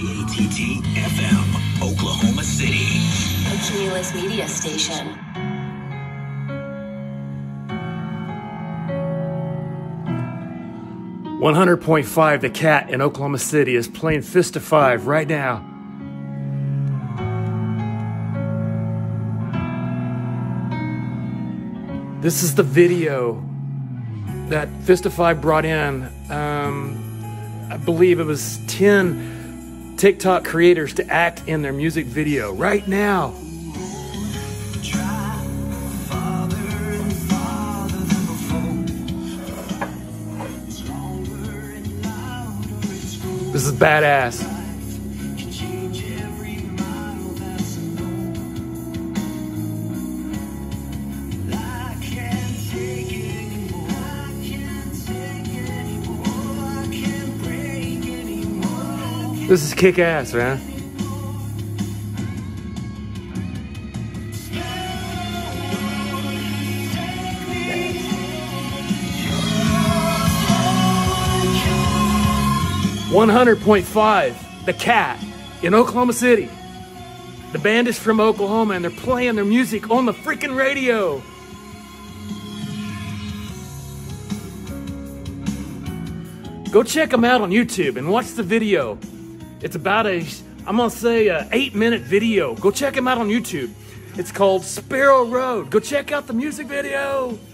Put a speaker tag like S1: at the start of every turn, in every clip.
S1: KATT FM, Oklahoma City.
S2: A Cumulus Media Station.
S3: One hundred point five. The KATT in Oklahoma City is playing Fist of Five right now. This is the video that Fist of Five brought in. Um, I believe it was 10 TikTok creators to act in their music video right now. This is badass. This is kick ass, man. One hundred point five, the KATT in Oklahoma City. The band is from Oklahoma and they're playing their music on the freaking radio. Go check them out on YouTube and watch the video. It's about a, I'm gonna say, a eight minute video. Go check him out on YouTube. It's called Sparrow Road. Go check out the music video.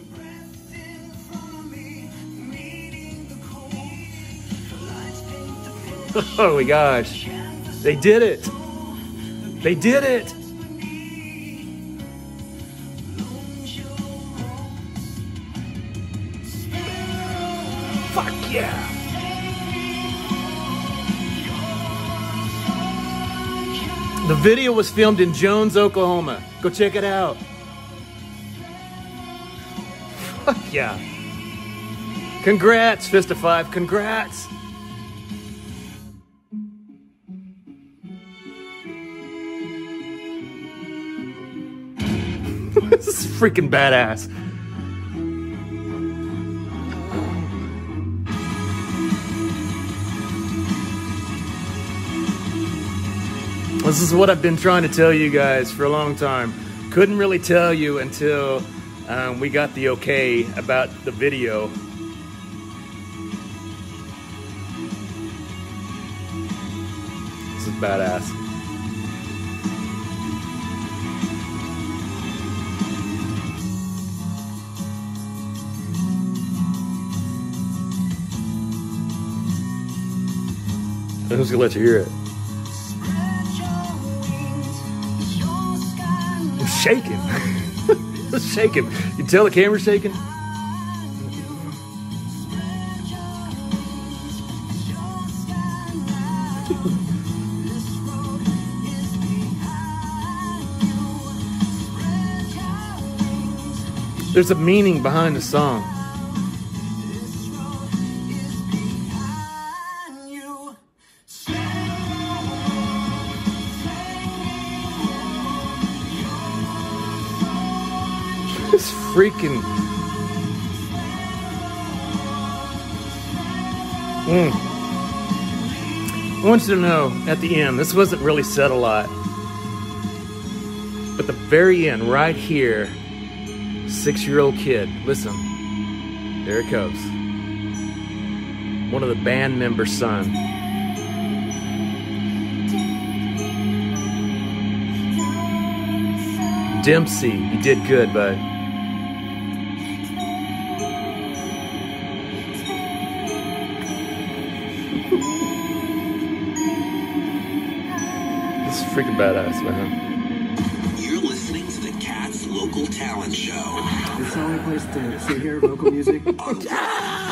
S3: Oh my gosh. They did it. They did it. Fuck yeah. The video was filmed in Jones, Oklahoma. Go check it out. Fuck yeah. Congrats, Fist of Five. Congrats. this is freaking badass. This is what I've been trying to tell you guys for a long time. Couldn't really tell you until um, we got the okay about the video. This is badass. I'm gonna let you hear it. Shaking. shaking. You tell the camera's shaking? There's a meaning behind the song. This freaking. Mm. I want you to know at the end, this wasn't really said a lot. But the very end, right here, six year old kid, listen, there it goes. One of the band members' son. Dempsey, you did good, bud. Freaking badass, man.
S1: You're listening to the KATT's Local Talent Show.
S4: It's the only place to, to hear vocal music. Oh,